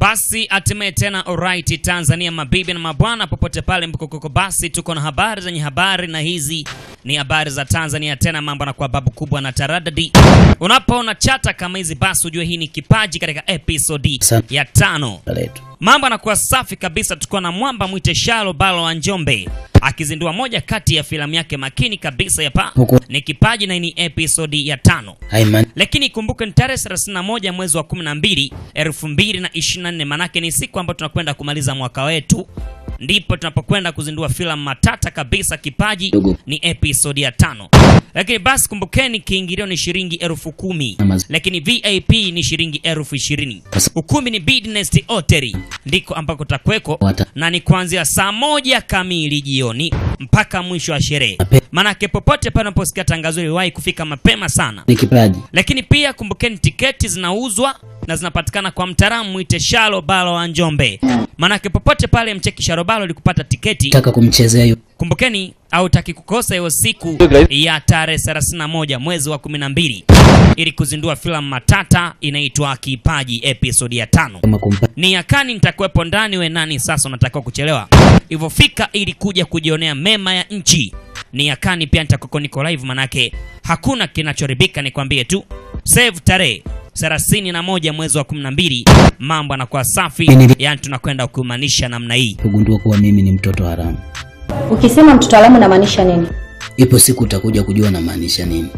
Basi hatimaye tena alright, Tanzania, mabibi na mabwana, popote pale mkokoko, basi tuko na habari zenye habari, na hizi ni habari za Tanzania. Tena mambo na kwa babu kubwa na taradadi. Unapoona chata kama hizi, basi ujue hii ni kipaji katika episodi ya tano. Mambo anakuwa safi kabisa. tukiwa na mwamba mwite Shalo Balo wa Njombe akizindua moja kati ya filamu yake makini kabisa yapa Huku. ni kipaji, na ni episodi ya tano Ayman. lakini ikumbuke ni tarehe 31 mwezi wa 12 2024, manake ni siku ambayo tunakwenda kumaliza mwaka wetu, ndipo tunapokwenda kuzindua filamu matata kabisa. Kipaji Dugu. ni episodi ya tano, lakini basi kumbukeni, kiingilio ni shilingi elfu kumi lakini VIP ni shilingi elfu ishirini Ukumi ni Business Hotel, ndiko ambako takweko Wata- na ni kuanzia saa moja kamili jioni mpaka mwisho wa sherehe. Manake popote pale unaposikia tangazo liwahi kufika mapema sana ni kipaji. lakini pia kumbukeni, tiketi zinauzwa na zinapatikana kwa mtaramu mwite Shalo Balo wa Njombe. Manake popote pale mcheki Shalo Balo ili kupata tiketi. Taka kumchezea yu. Kumbukeni, au taki kukosa hiyo siku ya tarehe 31 mwezi wa 12 ili kuzindua filamu matata inaitwa Kipaji episode ya tano. Ni yakani nitakuwepo ndani, we nani sasa unatakiwa kuchelewa hivyo, fika ili kuja kujionea mema ya nchi. Ni yakani pia nitakuwa niko live, manake hakuna kinachoribika, nikwambie tu save tarehe 31 mwezi wa 12, mambo yanakuwa safi, yani tunakwenda kumaanisha namna hii. Kugundua kuwa mimi ni mtoto haramu. Ukisema mtoto haramu unamaanisha nini? Ipo siku utakuja kujua namaanisha nini.